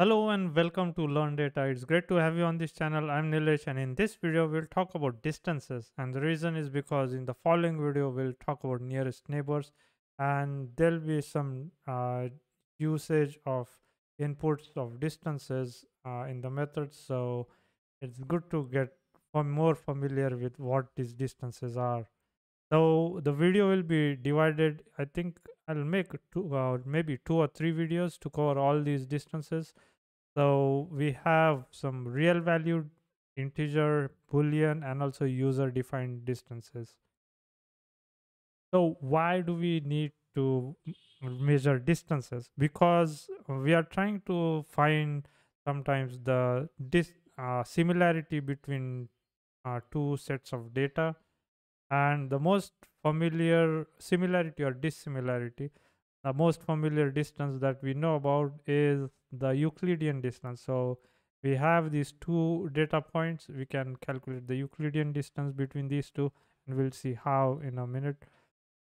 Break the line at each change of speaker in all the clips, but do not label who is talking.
Hello and welcome to Learn Data. It's great to have you on this channel. I'm Nilesh and in this video we'll talk about distances and the reason is because in the following video we'll talk about nearest neighbors and there'll be some uh, usage of inputs of distances uh, in the method so it's good to get more familiar with what these distances are. So the video will be divided I think I'll make two uh, maybe two or three videos to cover all these distances so we have some real valued integer, boolean, and also user defined distances. So why do we need to measure distances? Because we are trying to find sometimes the dis uh, similarity between uh, two sets of data and the most familiar similarity or dissimilarity the most familiar distance that we know about is the Euclidean distance. So we have these two data points. We can calculate the Euclidean distance between these two and we'll see how in a minute.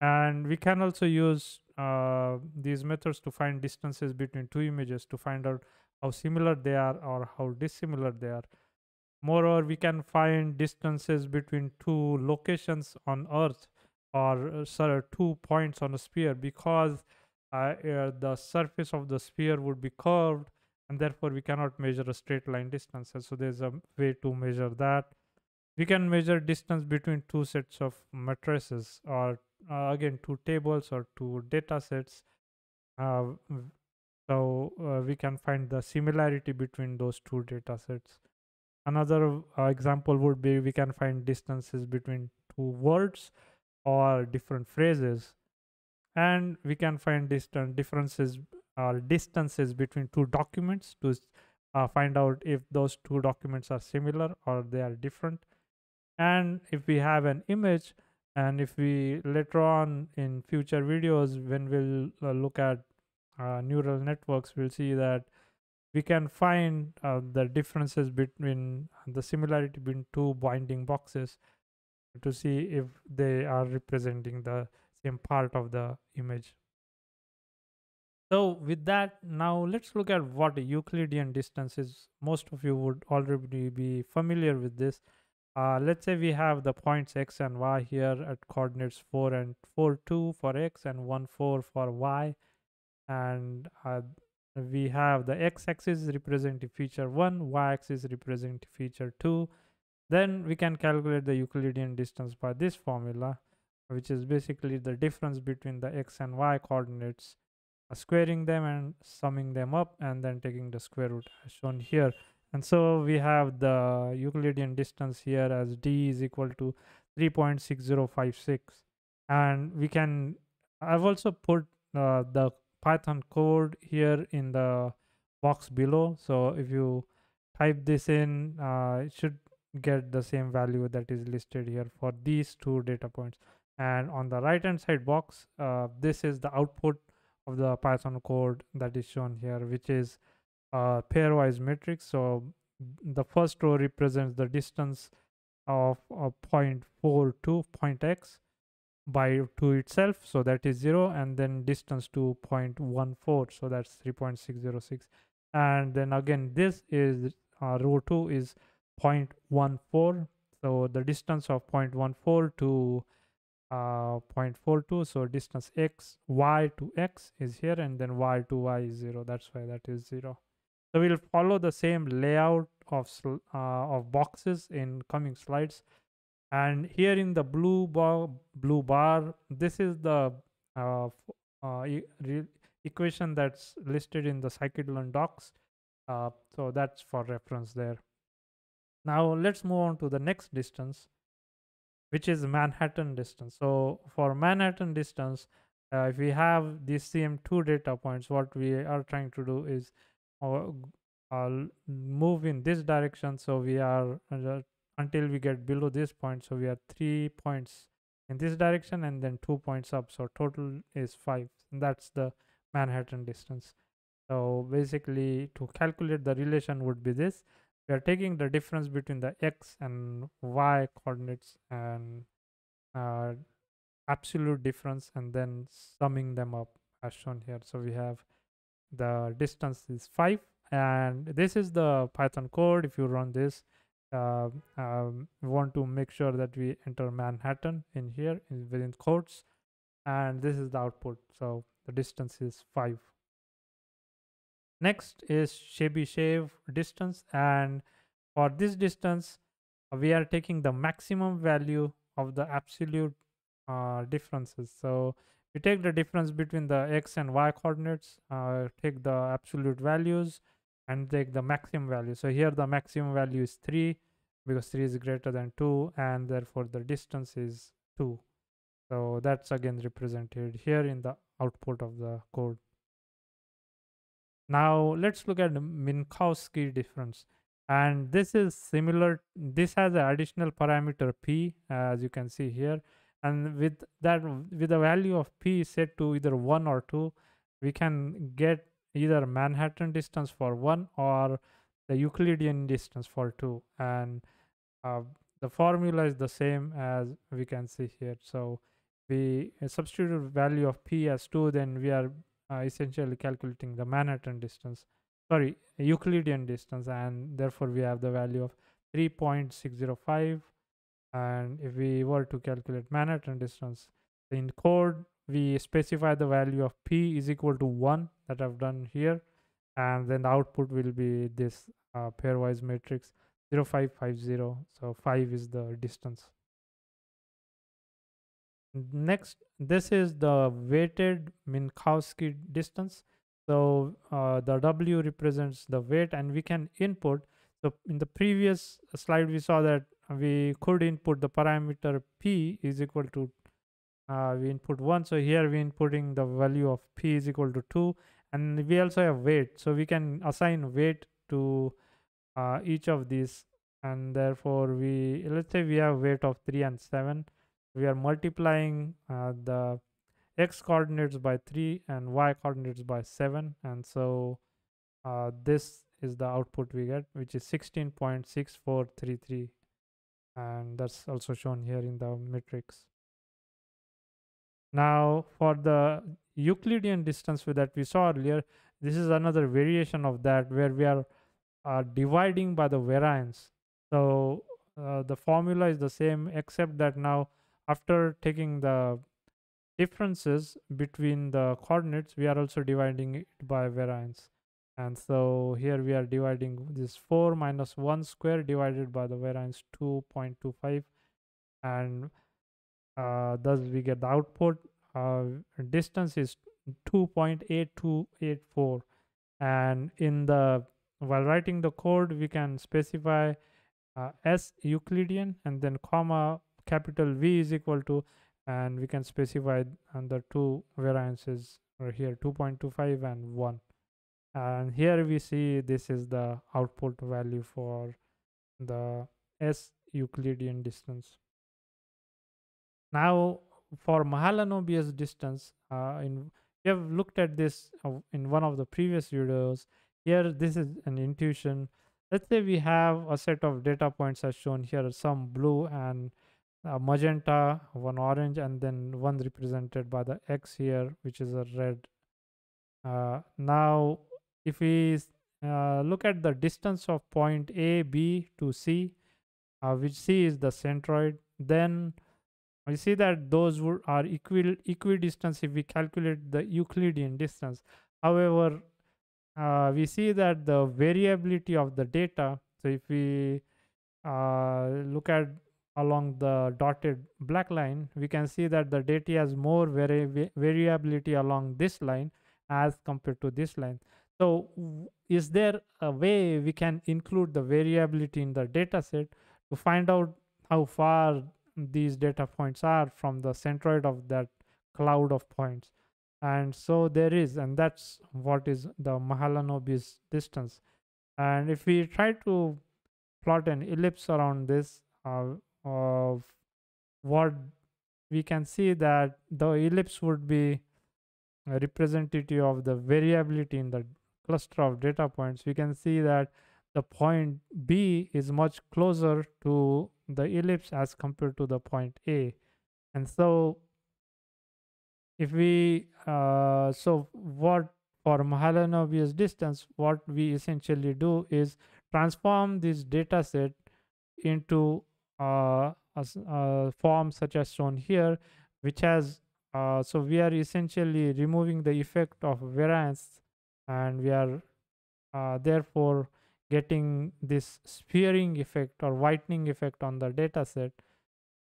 And we can also use uh, these methods to find distances between two images to find out how similar they are or how dissimilar they are. Moreover, we can find distances between two locations on Earth or uh, sorry, two points on a sphere because uh, the surface of the sphere would be curved and therefore we cannot measure a straight line distances so there's a way to measure that. We can measure distance between two sets of matrices or uh, again two tables or two data sets. Uh, so uh, we can find the similarity between those two data sets. Another uh, example would be we can find distances between two words or different phrases and we can find distant differences or distances between two documents to uh, find out if those two documents are similar or they are different. And if we have an image and if we later on in future videos when we'll uh, look at uh, neural networks we'll see that we can find uh, the differences between the similarity between two bounding boxes to see if they are representing the same part of the image. So with that, now let's look at what Euclidean distance is. Most of you would already be familiar with this. Uh, let's say we have the points x and y here at coordinates 4 and 4, 2 for x and 1, 4 for y. And uh, we have the x-axis representing feature 1, y-axis representing feature 2. Then we can calculate the Euclidean distance by this formula which is basically the difference between the x and y coordinates uh, squaring them and summing them up and then taking the square root as shown here. And so we have the Euclidean distance here as d is equal to 3.6056 and we can I've also put uh, the Python code here in the box below. So if you type this in uh, it should get the same value that is listed here for these two data points. And on the right hand side box uh, this is the output of the python code that is shown here which is a pairwise matrix. So the first row represents the distance of point 0.42 point x by 2 itself. So that is 0 and then distance to 0.14 so that's 3.606 and then again this is uh, row 2 is 0.14 so the distance of 0.14 to uh, 0.42 so distance x y to x is here and then y to y is 0 that's why that is 0 so we'll follow the same layout of uh, of boxes in coming slides. And here in the blue bar blue bar this is the uh, uh, e equation that's listed in the scikit-learn docs. Uh, so that's for reference there now let's move on to the next distance which is Manhattan distance. So for Manhattan distance, uh, if we have these CM2 data points, what we are trying to do is uh, uh, move in this direction. So we are uh, until we get below this point. So we have three points in this direction and then two points up. So total is five. And that's the Manhattan distance. So basically to calculate the relation would be this we are taking the difference between the x and y coordinates and uh, absolute difference and then summing them up as shown here. So we have the distance is 5 and this is the python code. If you run this uh, um, we want to make sure that we enter manhattan in here in, within quotes and this is the output. So the distance is 5 next is chebyshev distance and for this distance we are taking the maximum value of the absolute uh, differences. So we take the difference between the x and y coordinates uh, take the absolute values and take the maximum value. So here the maximum value is 3 because 3 is greater than 2 and therefore the distance is 2 so that's again represented here in the output of the code now let's look at minkowski difference. And this is similar this has an additional parameter p as you can see here. And with that with the value of p set to either 1 or 2 we can get either manhattan distance for 1 or the euclidean distance for 2 and uh, the formula is the same as we can see here. So we substitute value of p as 2 then we are essentially calculating the manhattan distance sorry euclidean distance and therefore we have the value of 3.605 and if we were to calculate manhattan distance in code we specify the value of p is equal to 1 that i've done here. And then the output will be this uh, pairwise matrix 0550 so 5 is the distance next this is the weighted minkowski distance. So uh, the w represents the weight and we can input so in the previous slide we saw that we could input the parameter p is equal to uh, we input 1 so here we inputting the value of p is equal to 2 and we also have weight. So we can assign weight to uh, each of these and therefore we let's say we have weight of 3 and 7 we are multiplying uh, the x coordinates by 3 and y coordinates by 7 and so uh, this is the output we get which is 16.6433 and that's also shown here in the matrix. Now for the euclidean distance that we saw earlier this is another variation of that where we are uh, dividing by the variance. So uh, the formula is the same except that now after taking the differences between the coordinates we are also dividing it by variance. And so here we are dividing this 4 minus 1 square divided by the variance 2.25 and uh, thus we get the output. Uh, distance is 2.8284 and in the while writing the code we can specify uh, s euclidean and then comma capital v is equal to and we can specify on the two variances right here 2.25 and 1 and here we see this is the output value for the s euclidean distance. Now for mahalanobis distance uh, in we have looked at this uh, in one of the previous videos. Here this is an intuition. Let's say we have a set of data points as shown here some blue and a magenta, one orange, and then one represented by the X here, which is a red. Uh, now, if we uh, look at the distance of point A, B to C, uh, which C is the centroid, then we see that those are equal equidistant if we calculate the Euclidean distance. However, uh, we see that the variability of the data, so if we uh, look at along the dotted black line, we can see that the data has more vari variability along this line as compared to this line. So is there a way we can include the variability in the data set to find out how far these data points are from the centroid of that cloud of points? And so there is, and that's what is the Mahalanobis distance. And if we try to plot an ellipse around this, uh, of what we can see that the ellipse would be representative of the variability in the cluster of data points. We can see that the point b is much closer to the ellipse as compared to the point a. And so if we uh, so what for Mahalanobis distance, what we essentially do is transform this data set into a, a form such as shown here, which has, uh, so we are essentially removing the effect of variance and we are uh, therefore getting this sphering effect or whitening effect on the data set.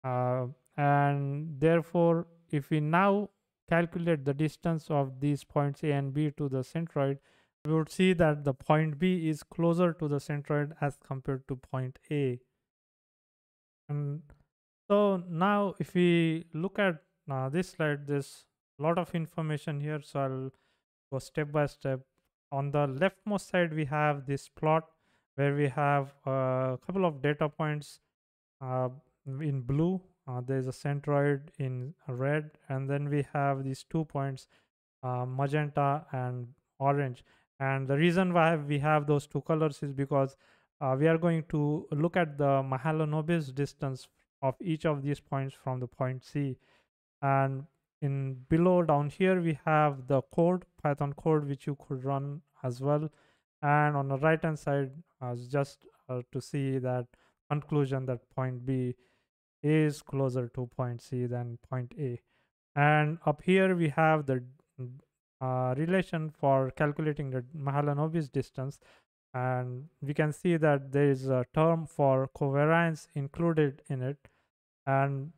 Uh, and therefore, if we now calculate the distance of these points A and B to the centroid, we would see that the point B is closer to the centroid as compared to point A. And so now if we look at uh, this slide, there's a lot of information here. So I'll go step by step. On the leftmost side, we have this plot where we have a couple of data points uh, in blue uh, there's a centroid in red and then we have these two points uh, magenta and orange and the reason why we have those two colors is because uh, we are going to look at the Mahalanobis distance of each of these points from the point C. And in below down here we have the code python code which you could run as well. And on the right hand side uh, just uh, to see that conclusion that point B is closer to point C than point A. And up here we have the uh, relation for calculating the Mahalanobis distance and we can see that there is a term for covariance included in it. And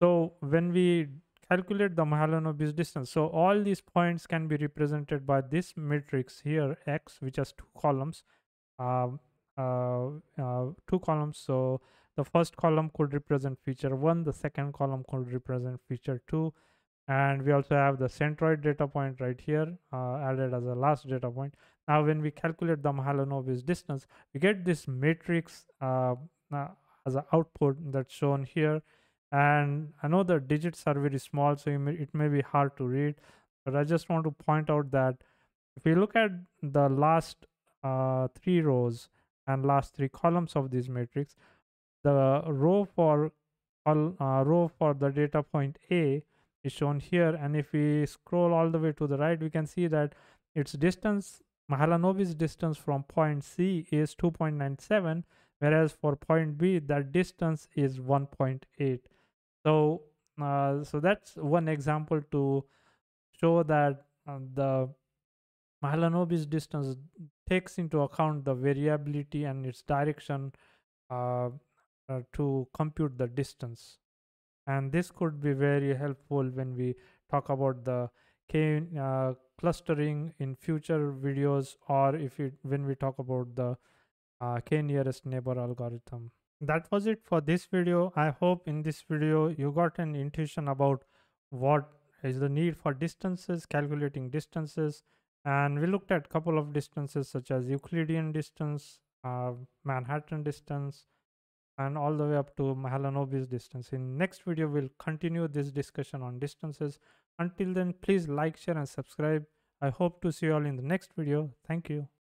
so when we calculate the Mahalanobis distance so all these points can be represented by this matrix here x which has two columns um, uh, uh, two columns. So the first column could represent feature 1 the second column could represent feature 2 and we also have the centroid data point right here uh, added as a last data point now when we calculate the Mahalanobis distance we get this matrix uh, uh, as an output that's shown here. And I know the digits are very small so may, it may be hard to read but I just want to point out that if we look at the last uh, three rows and last three columns of this matrix the row for all uh, row for the data point a is shown here. And if we scroll all the way to the right we can see that its distance Mahalanobis distance from point C is 2.97 whereas for point B that distance is 1.8 so uh, so that's one example to show that uh, the Mahalanobis distance takes into account the variability and its direction uh, uh, to compute the distance. And this could be very helpful when we talk about the k uh, clustering in future videos or if it when we talk about the uh, k nearest neighbor algorithm that was it for this video i hope in this video you got an intuition about what is the need for distances calculating distances and we looked at a couple of distances such as euclidean distance uh, manhattan distance and all the way up to Mahalanobis distance. In next video, we'll continue this discussion on distances. Until then, please like, share and subscribe. I hope to see you all in the next video. Thank you.